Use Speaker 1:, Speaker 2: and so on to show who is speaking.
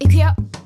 Speaker 1: Ik zie.